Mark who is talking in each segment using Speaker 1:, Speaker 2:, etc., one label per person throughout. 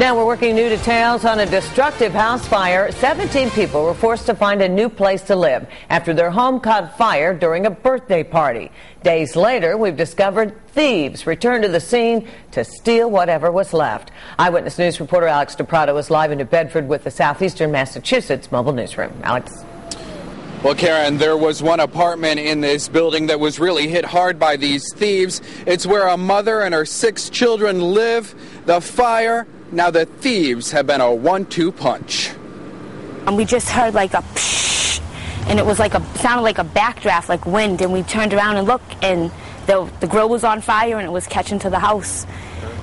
Speaker 1: Now we're working new details on a destructive house fire. 17 people were forced to find a new place to live after their home caught fire during a birthday party. Days later, we've discovered thieves returned to the scene to steal whatever was left. Eyewitness News reporter Alex DePrado is live in New Bedford with the Southeastern Massachusetts Mobile Newsroom. Alex.
Speaker 2: Well, Karen, there was one apartment in this building that was really hit hard by these thieves. It's where a mother and her six children live. The fire, now the thieves have been a one-two punch.
Speaker 3: And we just heard like a psh, and it was like a sounded like a backdraft, like wind. And we turned around and looked, and the the grill was on fire, and it was catching to the house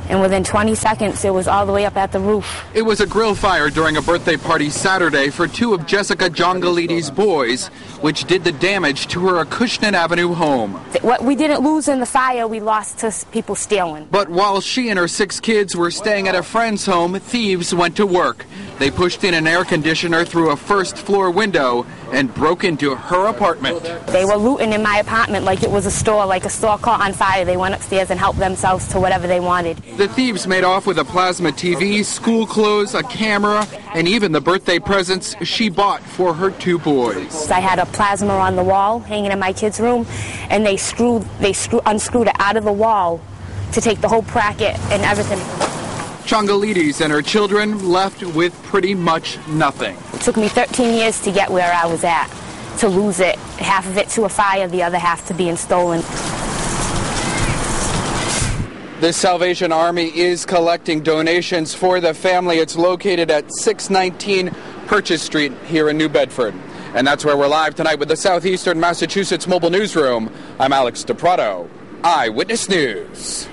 Speaker 3: and within 20 seconds it was all the way up at the roof.
Speaker 2: It was a grill fire during a birthday party Saturday for two of Jessica Jongalides' boys, which did the damage to her Acushnet Avenue home.
Speaker 3: What we didn't lose in the fire, we lost to people stealing.
Speaker 2: But while she and her six kids were staying at a friend's home, thieves went to work. They pushed in an air conditioner through a first floor window and broke into her apartment.
Speaker 3: They were looting in my apartment like it was a store, like a store caught on fire. They went upstairs and helped themselves to whatever they wanted.
Speaker 2: The thieves made off with a plasma TV, school clothes, a camera, and even the birthday presents she bought for her two boys.
Speaker 3: I had a plasma on the wall hanging in my kids' room, and they screwed, they screw, unscrewed it out of the wall to take the whole bracket and everything.
Speaker 2: Chongalides and her children left with pretty much nothing.
Speaker 3: It took me 13 years to get where I was at, to lose it. Half of it to a fire, the other half to being stolen.
Speaker 2: The Salvation Army is collecting donations for the family. It's located at 619 Purchase Street here in New Bedford. And that's where we're live tonight with the Southeastern Massachusetts Mobile Newsroom. I'm Alex DePrado, Eyewitness News.